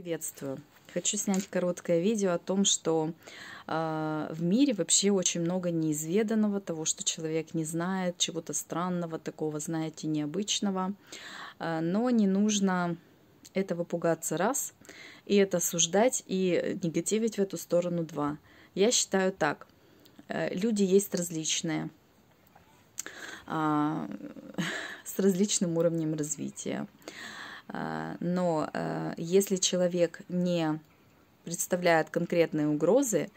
Приветствую! Хочу снять короткое видео о том, что э, в мире вообще очень много неизведанного, того, что человек не знает, чего-то странного, такого, знаете, необычного. Э, но не нужно этого пугаться раз, и это осуждать, и негативить в эту сторону два. Я считаю так. Э, люди есть различные, э, с различным уровнем развития. Но а, если человек не представляет конкретные угрозы,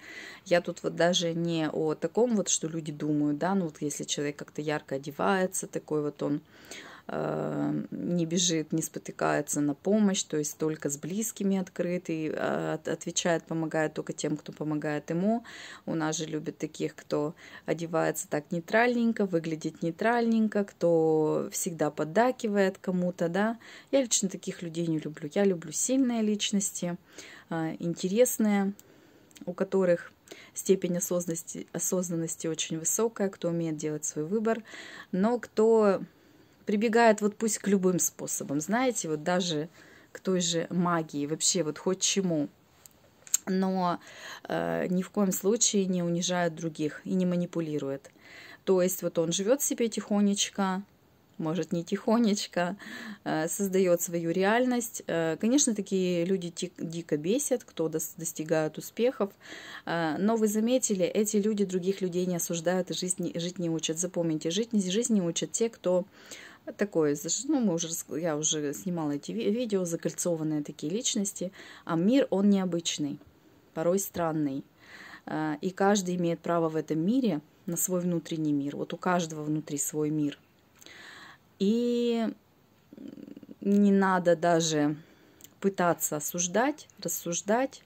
я тут вот даже не о таком вот, что люди думают, да, ну вот если человек как-то ярко одевается, такой вот он Э, не бежит, не спотыкается на помощь, то есть только с близкими открытый, э, отвечает, помогает только тем, кто помогает ему. У нас же любят таких, кто одевается так нейтральненько, выглядит нейтральненько, кто всегда поддакивает кому-то, да. Я лично таких людей не люблю. Я люблю сильные личности, э, интересные, у которых степень осознанности, осознанности очень высокая, кто умеет делать свой выбор, но кто прибегает вот пусть к любым способам, знаете, вот даже к той же магии, вообще вот хоть чему, но э, ни в коем случае не унижает других и не манипулирует. То есть вот он живет себе тихонечко, может не тихонечко, э, создает свою реальность. Э, конечно, такие люди дико бесят, кто достигают успехов, э, но вы заметили, эти люди других людей не осуждают и жизнь, жить не учат. Запомните, жить, жизнь не учат те, кто такое, ну, мы уже, я уже снимала эти видео, закольцованные такие личности, а мир, он необычный, порой странный, а, и каждый имеет право в этом мире на свой внутренний мир, вот у каждого внутри свой мир. И не надо даже пытаться осуждать, рассуждать,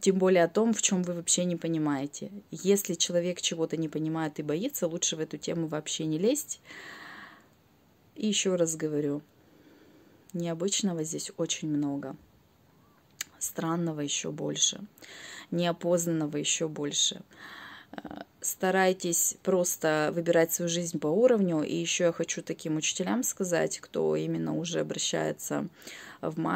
тем более о том, в чем вы вообще не понимаете. Если человек чего-то не понимает и боится, лучше в эту тему вообще не лезть. И еще раз говорю, необычного здесь очень много, странного еще больше, неопознанного еще больше. Старайтесь просто выбирать свою жизнь по уровню. И еще я хочу таким учителям сказать, кто именно уже обращается в мать.